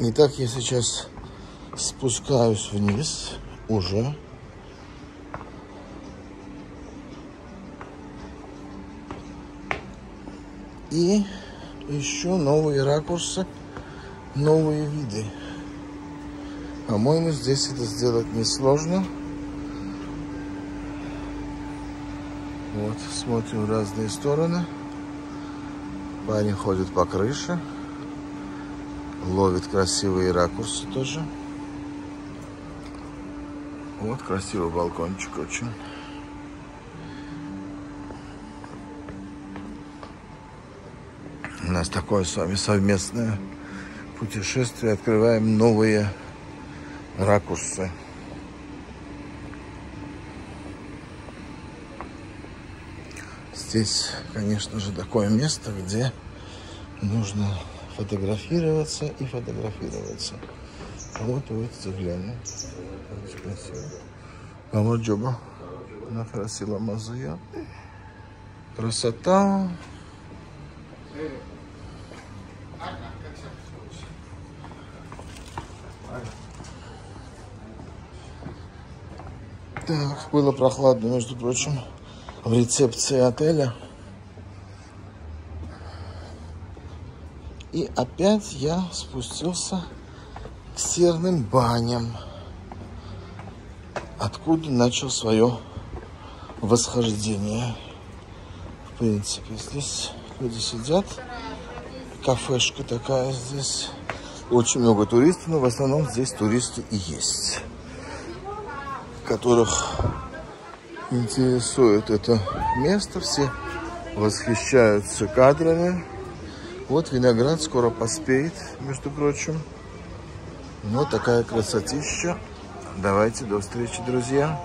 Итак, я сейчас спускаюсь вниз уже. И еще новые ракурсы, новые виды. По-моему, здесь это сделать несложно. Вот, смотрим в разные стороны. Парень ходит по крыше. Ловит красивые ракурсы тоже. Вот красивый балкончик очень. У нас такое с вами совместное путешествие. Открываем новые ракурсы. Здесь, конечно же, такое место, где нужно фотографироваться и фотографироваться. А вот вот заглянем. Красиво. Амаджоба. Накрасила мазуя. Красота. Так, было прохладно, между прочим, в рецепции отеля. И опять я спустился к серным баням, откуда начал свое восхождение. В принципе, здесь люди сидят, кафешка такая здесь. Очень много туристов, но в основном здесь туристы и есть которых интересует это место. Все восхищаются кадрами. Вот виноград скоро поспеет, между прочим. Вот такая красотища. Давайте, до встречи, друзья.